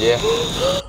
Yeah.